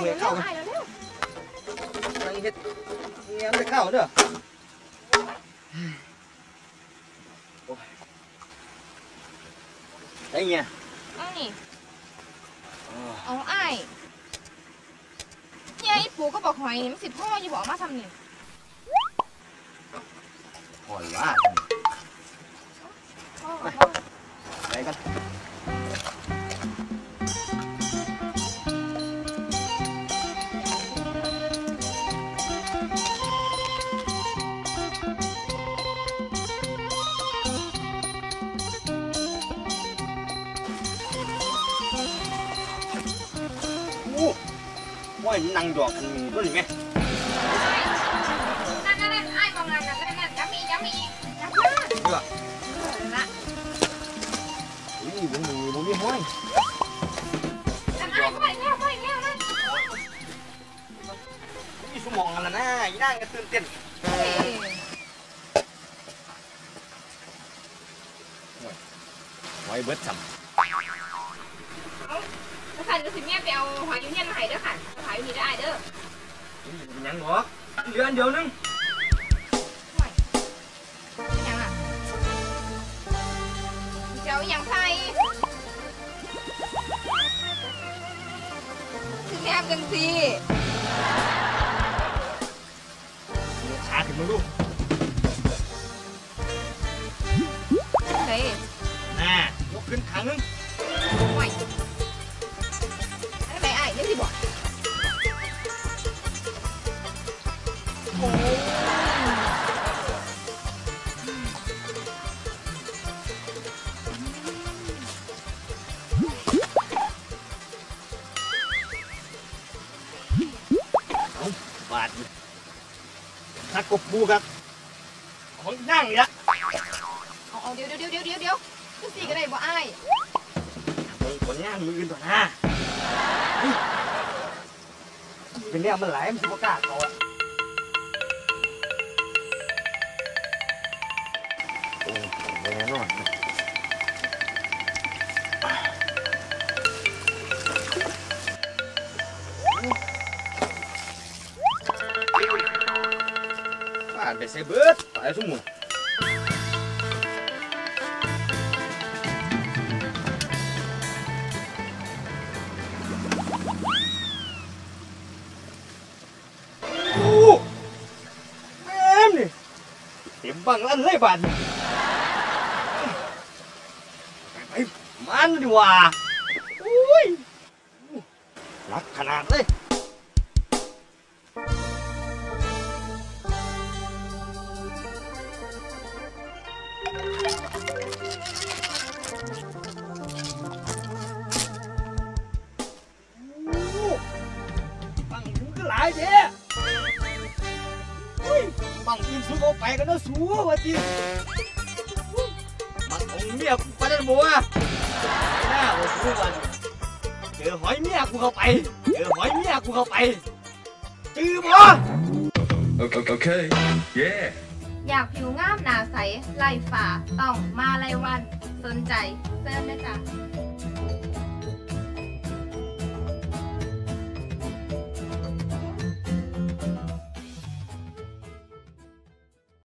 เมื่อยเข้าไอ้เร็วนั่งเฮ็ดเงี้ยไม่เข้าเด้อโอ้ยไอ้เงี้ยๆเอานี่อ๋อเอาไอ้เนี่ยไอ้ปูก็บอกหอยนี่มันสิพ่ออย่าบอกมาทำนี่ ว่นั่งดอกกันมีด้วยไหมนั่นนั่นนั่นไอ้กองงานนั่นนั่นนั่นย้ำอีย้ำอีย้ำมาเพื่อเออนั่นละอุ้ยบุ้งมีบุ้งมีห้อยนั่นไอ้ไปแล้วไปแล้วนะมีสมองกันแล้วนะอีนั่งก็ตื่นเต้นเฮ้ยไว้เบิดสัมแล้วขันจะสิเมียไปเอาหอยยู่เนี่ยมาให้ด้วยยังอะ เจ้าอย่างไทยคือแนบจังสิขาขึ้ากบบูครับของนั่งอีกละเอาเอาเดี๋ยวเดี๋ยวเดี๋ยวเดี๋ยวเดี๋ยวคือสิก็ได้บ่ไอ้ายเฮ้ยผลงานมืออื่นตัวหน้าเฮ้ยเป็นเนี่ยมันไหลมันสิบกล้าต่อละโอ้ยแน่นอน ผ่านไปเซเบิร์ดตาย บังลั่นเลยบาดนี่ไปมันดีกว่าอุ้ยรักขนาดเลยโอ้บังถึงก็หลายเด้เฮ้ยบังอินสู้เอาไปกันเนอะสู้วะจีบังของเมียกูไปได้บ่วะหน้าว่าสู้วันเจอหอยเมียกูเข้าไป เจอหอยเมียกูเข้าไปจือบ่ Okay, okay. Yeah. อยากผิวงามหนาใสไล่ฝ่าต้องมาไล่วัน สนใจเซิร์นนะจ๊ะ